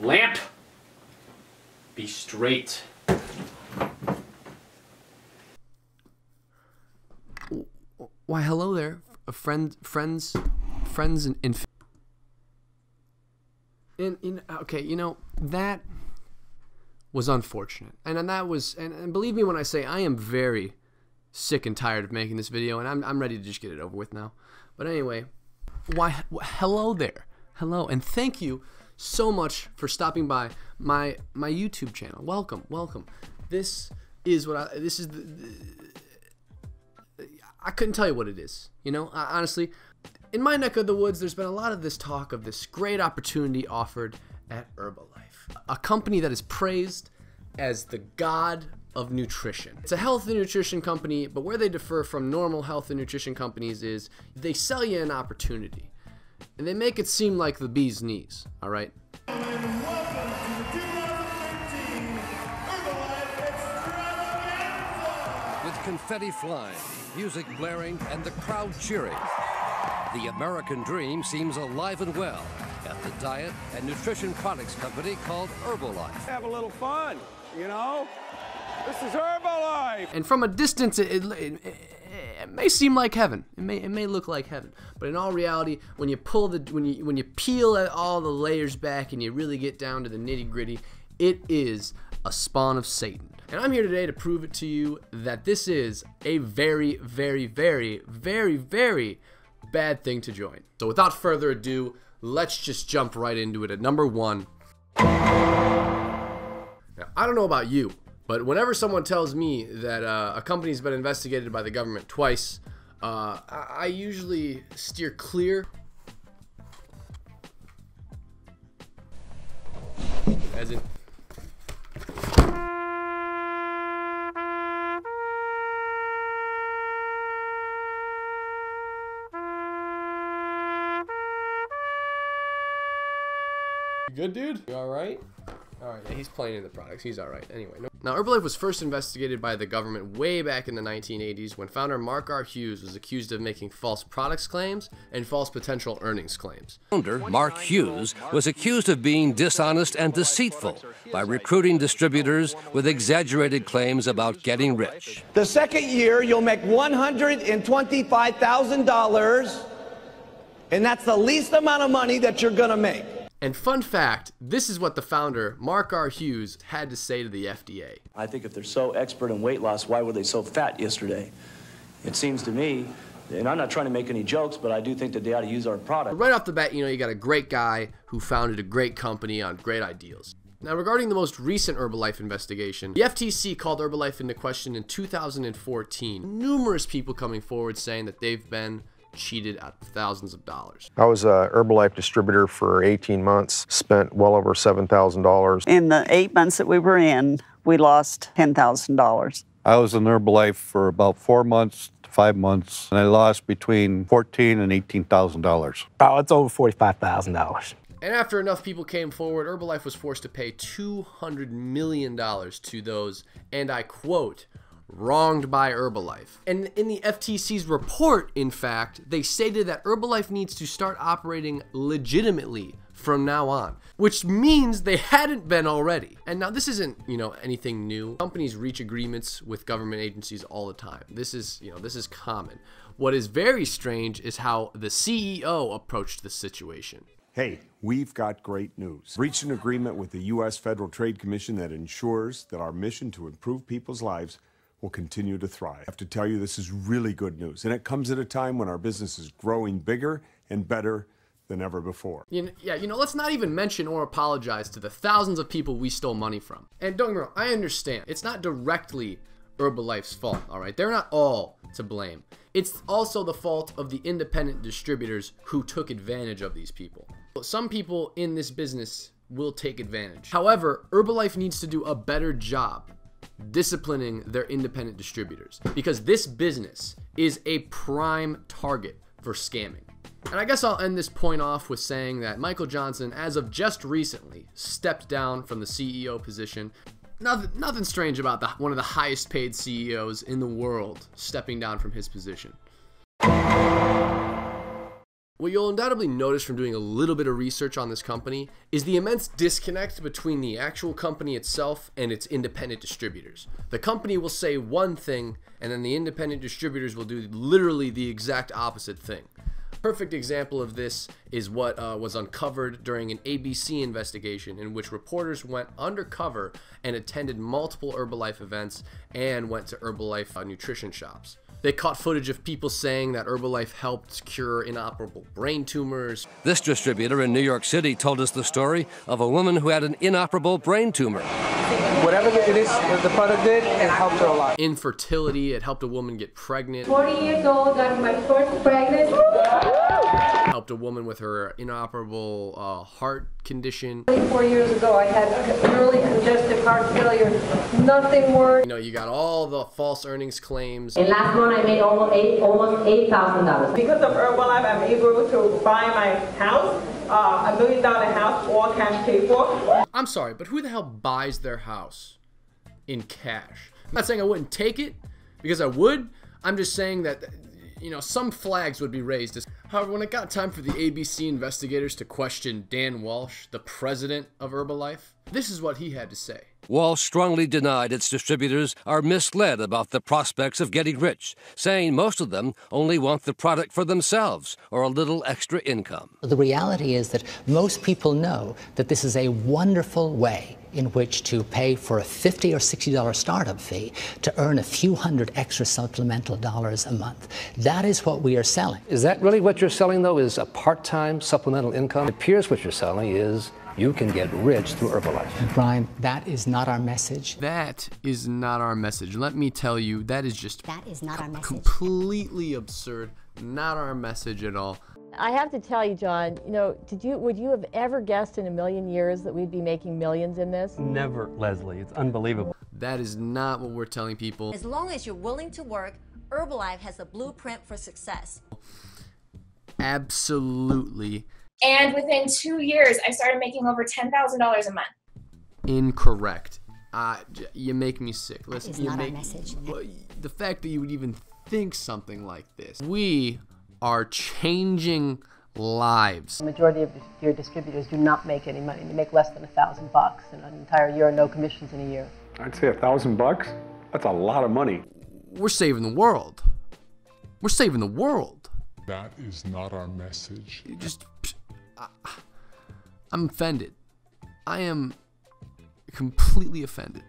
Lamp, be straight. Why, hello there, f- friend, friends, friends, and, and and, and okay, you know that was unfortunate, and, and that was, and, and believe me when I say I am very sick and tired of making this video, and I'm I'm ready to just get it over with now. But anyway, why, wh- hello there, hello, and thank you so much for stopping by my my YouTube channel. Welcome, welcome. This is what I. This is the, I couldn't tell you what it is. You know, I, honestly, in my neck of the woods, there's been a lot of this talk of this great opportunity offered at Herbalife, a company that is praised as the god of nutrition. It's a health and nutrition company, but where they differ from normal health and nutrition companies is they sell you an opportunity. And they make it seem like the bee's knees, all right? With confetti flying, music blaring, and the crowd cheering, the American dream seems alive and well at the diet and nutrition products company called Herbalife. have a little fun, you know? This is Herbalife. And from a distance, it, it, it, it may seem like heaven. It may it may look like heaven, but in all reality, when you pull the when you when you peel all the layers back and you really get down to the nitty gritty, it is a spawn of Satan. And I'm here today to prove it to you that this is a very, very, very, very, very bad thing to join. So without further ado, let's just jump right into it. At number one, now, I don't know about you, but whenever someone tells me that uh, a company's been investigated by the government twice, uh, I, usually steer clear. As in. Good, dude? You all right? All right, yeah, he's playing in the products. He's all right. Anyway, no. now Herbalife was first investigated by the government way back in the 1980s when founder Mark R. Hughes was accused of making false products claims and false potential earnings claims. Founder Mark Hughes was accused of being dishonest and deceitful by recruiting distributors with exaggerated claims about getting rich. The second year, you'll make $125,000, and that's the least amount of money that you're going to make. And fun fact, this is what the founder, Mark R. Hughes, had to say to the FDA. I think if they're so expert in weight loss, why were they so fat yesterday? It seems to me, and I'm not trying to make any jokes, but I do think that they ought to use our product. Right off the bat, you know, you got a great guy who founded a great company on great ideals. Now, regarding the most recent Herbalife investigation, the FTC called Herbalife into question in 2014. Numerous people coming forward saying that they've been cheated out of thousands of dollars. I was a Herbalife distributor for 18 months, spent well over $7,000. In the eight months that we were in, we lost $10,000. I was in Herbalife for about four months to five months, and I lost between fourteen and eighteen thousand dollars. Oh, it's over forty-five thousand dollars. And after enough people came forward, Herbalife was forced to pay $200 million to those, and I quote, wronged by Herbalife. And in the FTC's report, in fact, they stated that Herbalife needs to start operating legitimately from now on, which means they hadn't been already. And now this isn't, you know, anything new. Companies reach agreements with government agencies all the time. This is, you know, this is common. What is very strange is how the CEO approached the situation. Hey, we've got great news. Reached an agreement with the U.S. Federal Trade Commission that ensures that our mission to improve people's lives will continue to thrive. I have to tell you, this is really good news, and it comes at a time when our business is growing bigger and better than ever before. Yeah, you know, let's not even mention or apologize to the thousands of people we stole money from. And don't get me wrong, I understand. It's not directly Herbalife's fault, all right? They're not all to blame. It's also the fault of the independent distributors who took advantage of these people. Some people in this business will take advantage. However, Herbalife needs to do a better job disciplining their independent distributors because this business is a prime target for scamming. And I guess I'll end this point off with saying that Michael Johnson, as of just recently, stepped down from the CEO position. Nothing, nothing strange about the, one of the highest paid CEOs in the world stepping down from his position. What you'll undoubtedly notice from doing a little bit of research on this company is the immense disconnect between the actual company itself and its independent distributors. The company will say one thing, and then the independent distributors will do literally the exact opposite thing. Perfect example of this is what uh, was uncovered during an ABC investigation in which reporters went undercover and attended multiple Herbalife events and went to Herbalife uh, nutrition shops. They caught footage of people saying that Herbalife helped cure inoperable brain tumors. This distributor in New York City told us the story of a woman who had an inoperable brain tumor. Whatever it is the product did, it helped her a lot. Infertility, it helped a woman get pregnant. 40 years old, got my first pregnancy. Helped a woman with her inoperable uh, heart condition. Four years ago, I had early congestive heart failure. Nothing worked. You know, you got all the false earnings claims. And last month, I made almost eight, almost eight thousand dollars. Because of Herbalife, I'm able to buy my house. Uh, a million dollar house, all cash paid for. I'm sorry, but who the hell buys their house in cash? I'm not saying I wouldn't take it because I would. I'm just saying that you know some flags would be raised. However, when it got time for the ABC investigators to question Dan Walsh, the president of Herbalife, this is what he had to say. Walsh strongly denied its distributors are misled about the prospects of getting rich, saying most of them only want the product for themselves or a little extra income. The reality is that most people know that this is a wonderful way in which to pay for a 50 or $60 startup fee to earn a few hundred extra supplemental dollars a month. That is what we are selling. Is that really what you're selling, though, is a part-time supplemental income? It appears what you're selling is you can get rich through Herbalife. Brian, that is not our message. That is not our message. Let me tell you, that is just that is not our message. completely absurd. Not our message at all. I have to tell you, John, you know, did you would you have ever guessed in a million years that we'd be making millions in this? Never, Leslie. It's unbelievable. That is not what we're telling people. As long as you're willing to work, Herbalife has a blueprint for success. Absolutely and within two years, I started making over $10,000 a month. Incorrect. Uh, you make me sick. Listen, that is you not make, our message. The fact that you would even think something like this. We are changing lives. The majority of your distributors do not make any money. They make less than a thousand bucks in an entire year, no commissions in a year. I'd say a thousand bucks. That's a lot of money. We're saving the world. We're saving the world. That is not our message. You just I'm offended. I am completely offended.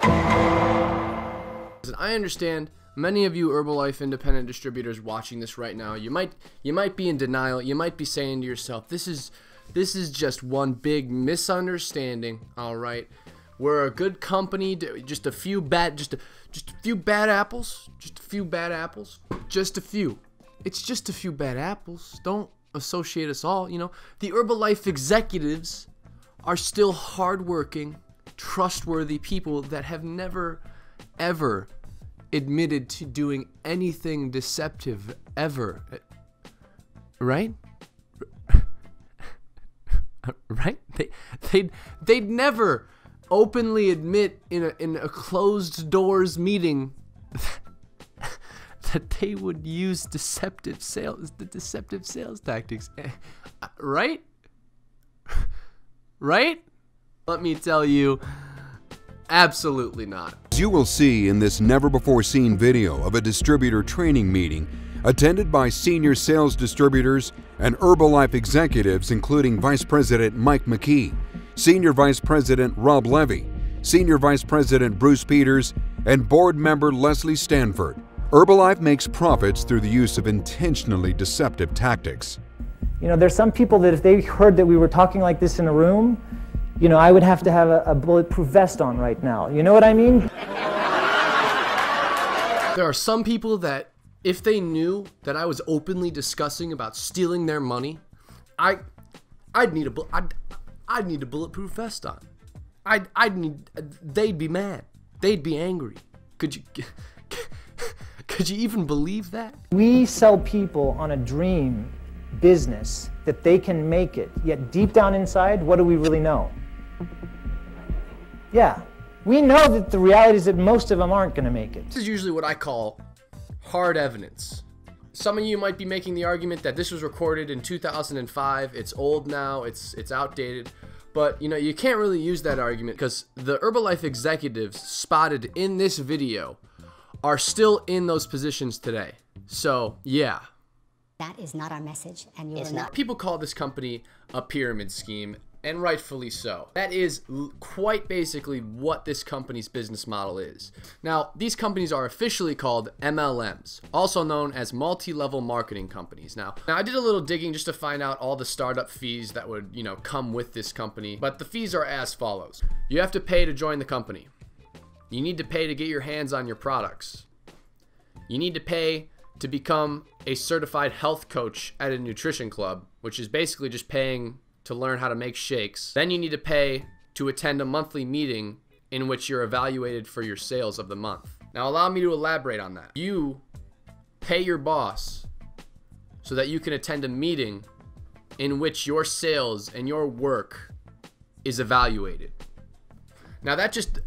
I understand many of you Herbalife independent distributors watching this right now, you might you might be in denial. You might be saying to yourself, "This is this is just one big misunderstanding." All right. We're a good company, just a few bad just a, just a few bad apples, just a few bad apples, just a few. It's just a few bad apples. Don't associate us all. You know, the Herbalife executives are still hardworking, trustworthy people that have never, ever admitted to doing anything deceptive ever. Right? right? They they'd they'd never openly admit in a in a closed doors meeting that they would use deceptive sales the deceptive sales tactics. Right? Right? Let me tell you absolutely not. As you will see in this never before seen video of a distributor training meeting attended by senior sales distributors and Herbalife executives including Vice President Mike McKee, Senior Vice President Rob Levy, Senior Vice President Bruce Peters, and board member Leslie Stanford. Herbalife makes profits through the use of intentionally deceptive tactics. You know, there's some people that if they heard that we were talking like this in a room, you know, I would have to have a, a bulletproof vest on right now. You know what I mean? There are some people that, if they knew that I was openly discussing about stealing their money, I, I'd need a, I'd, I'd need a bulletproof vest on. I'd, I'd need, they'd be mad. They'd be angry. Could you? Could you even believe that? We sell people on a dream business that they can make it. Yet deep down inside, what do we really know? Yeah, we know that the reality is that most of them aren't going to make it. This is usually what I call hard evidence. some of you might be making the argument that this was recorded in 2005. It's old now. It's it's outdated. But you know, you can't really use that argument because the Herbalife executives spotted in this video are still in those positions today. So, yeah. That is not our message, and you are not. People call this company a pyramid scheme, and rightfully so. That is l- quite basically what this company's business model is. Now, these companies are officially called MLMs, also known as multi-level marketing companies. Now, now I did a little digging just to find out all the startup fees that would, you know, come with this company, but the fees are as follows. You have to pay to join the company. You need to pay to get your hands on your products. You need to pay to become a certified health coach at a nutrition club, which is basically just paying to learn how to make shakes. Then you need to pay to attend a monthly meeting in which you're evaluated for your sales of the month. Now, allow me to elaborate on that. You pay your boss so that you can attend a meeting in which your sales and your work is evaluated. Now, that just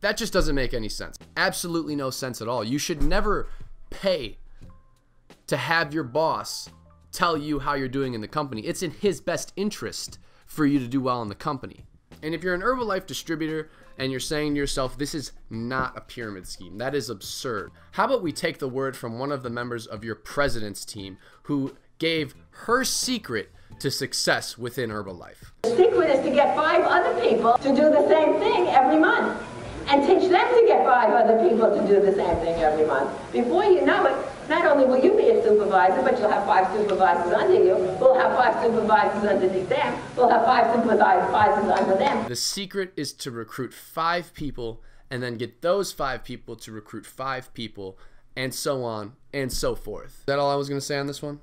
that just doesn't make any sense. Absolutely no sense at all. You should never pay to have your boss tell you how you're doing in the company. It's in his best interest for you to do well in the company. And if you're an Herbalife distributor and you're saying to yourself, this is not a pyramid scheme, that is absurd. How about we take the word from one of the members of your president's team who gave her secret to success within Herbalife? The secret is to get five other people to do the same thing every month and teach them to get five other people to do the same thing every month. Before you know it, not only will you be a supervisor, but you'll have five supervisors under you. We'll have five supervisors underneath them. We'll have five supervisors under them. The secret is to recruit five people and then get those five people to recruit five people and so on and so forth. Is that all I was going to say on this one?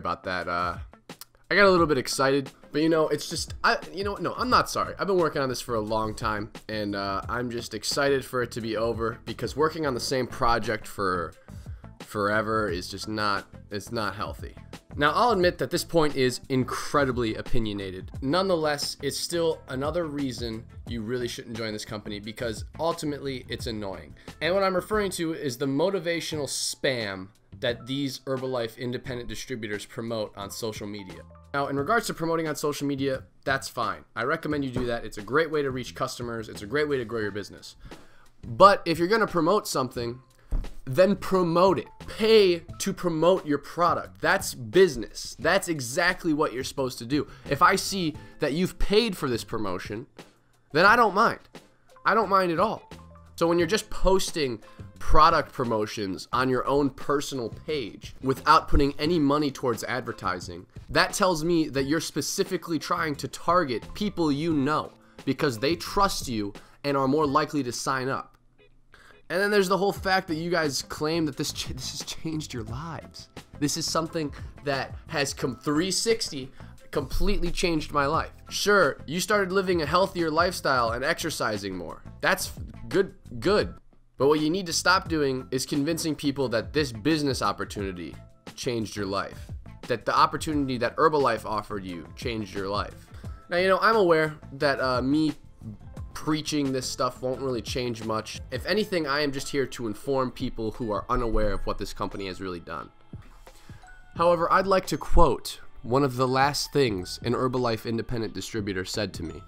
About that. Uh, I got a little bit excited, but you know, it's just I. You know, no, I'm not sorry. I've been working on this for a long time, and uh, I'm just excited for it to be over because working on the same project for forever is just not. It's not healthy. Now, I'll admit that this point is incredibly opinionated. Nonetheless, it's still another reason you really shouldn't join this company because ultimately it's annoying. And what I'm referring to is the motivational spam that these Herbalife independent distributors promote on social media. Now, in regards to promoting on social media, that's fine. I recommend you do that. It's a great way to reach customers, it's a great way to grow your business. But if you're going to promote something, then promote it. Pay to promote your product. That's business. That's exactly what you're supposed to do. If I see that you've paid for this promotion, then I don't mind. I don't mind at all. So when you're just posting product promotions on your own personal page without putting any money towards advertising, that tells me that you're specifically trying to target people you know because they trust you and are more likely to sign up. And then there's the whole fact that you guys claim that this ch- this has changed your lives. This is something that has come 360 completely changed my life. Sure, you started living a healthier lifestyle and exercising more. That's good good. But what you need to stop doing is convincing people that this business opportunity changed your life. That the opportunity that Herbalife offered you changed your life. Now, you know, I'm aware that uh, me preaching this stuff won't really change much. If anything, I am just here to inform people who are unaware of what this company has really done. However, I'd like to quote one of the last things an Herbalife independent distributor said to me.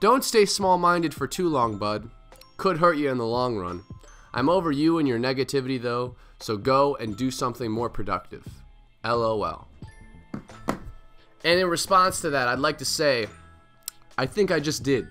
Don't stay small minded for too long, bud. Could hurt you in the long run. I'm over you and your negativity, though, so go and do something more productive. LOL. And in response to that, I'd like to say, I think I just did.